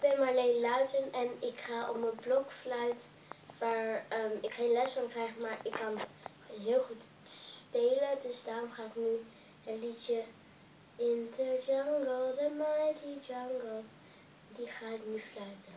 ik ben Marleen Luiten en ik ga op mijn blokfluit, waar um, ik geen les van krijg, maar ik kan heel goed spelen. Dus daarom ga ik nu het liedje In the jungle, the mighty jungle, die ga ik nu fluiten.